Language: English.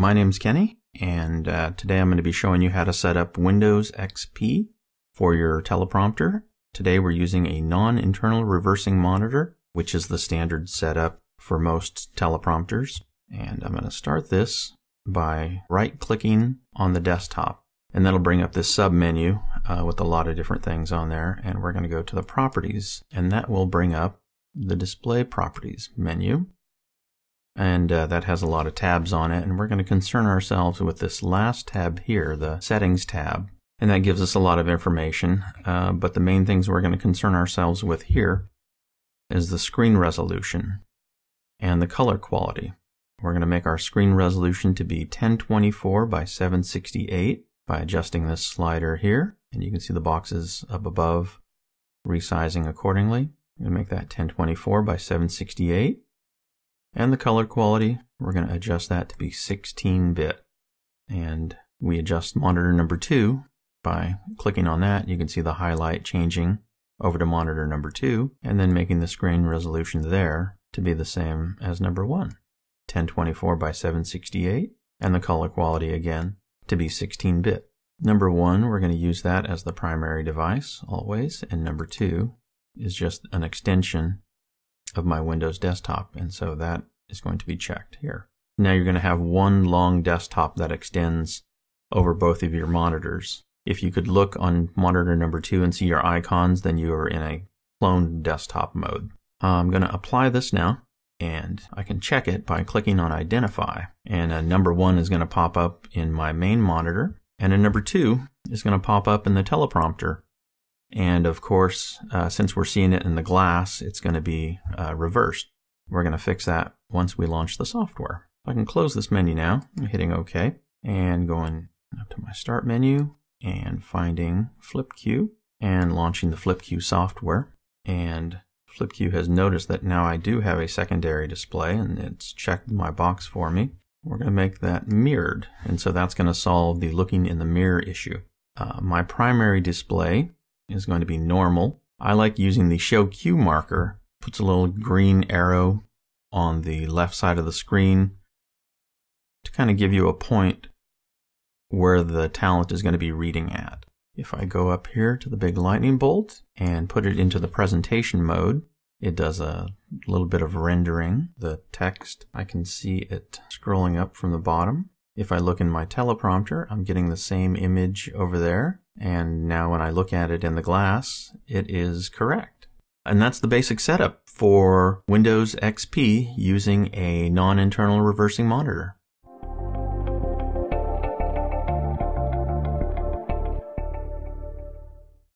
my name's Kenny, and uh, today I'm going to be showing you how to set up Windows XP for your teleprompter. Today we're using a non-internal reversing monitor, which is the standard setup for most teleprompters. And I'm going to start this by right-clicking on the desktop. And that'll bring up this sub menu uh, with a lot of different things on there. And we're going to go to the properties, and that will bring up the display properties menu and uh, that has a lot of tabs on it and we're going to concern ourselves with this last tab here the settings tab and that gives us a lot of information uh, but the main things we're going to concern ourselves with here is the screen resolution and the color quality. We're going to make our screen resolution to be 1024 by 768 by adjusting this slider here and you can see the boxes up above resizing accordingly. I'm going to make that 1024 by 768 and the color quality, we're going to adjust that to be 16-bit. And we adjust monitor number 2 by clicking on that. You can see the highlight changing over to monitor number 2 and then making the screen resolution there to be the same as number 1. 1024 by 768 and the color quality again to be 16-bit. Number 1, we're going to use that as the primary device always, and number 2 is just an extension of my Windows desktop. And so that is going to be checked here. Now you're going to have one long desktop that extends over both of your monitors. If you could look on monitor number two and see your icons, then you are in a cloned desktop mode. I'm going to apply this now and I can check it by clicking on identify and a number one is going to pop up in my main monitor and a number two is going to pop up in the teleprompter and of course, uh, since we're seeing it in the glass, it's going to be uh, reversed. We're going to fix that once we launch the software. I can close this menu now, I'm hitting OK, and going up to my Start menu and finding FlipQ and launching the FlipQ software. And FlipQ has noticed that now I do have a secondary display and it's checked my box for me. We're going to make that mirrored, and so that's going to solve the looking in the mirror issue. Uh, my primary display is going to be normal. I like using the show cue marker. Puts a little green arrow on the left side of the screen to kind of give you a point where the talent is going to be reading at. If I go up here to the big lightning bolt and put it into the presentation mode, it does a little bit of rendering. The text, I can see it scrolling up from the bottom. If I look in my teleprompter, I'm getting the same image over there. And now when I look at it in the glass, it is correct. And that's the basic setup for Windows XP using a non-internal reversing monitor.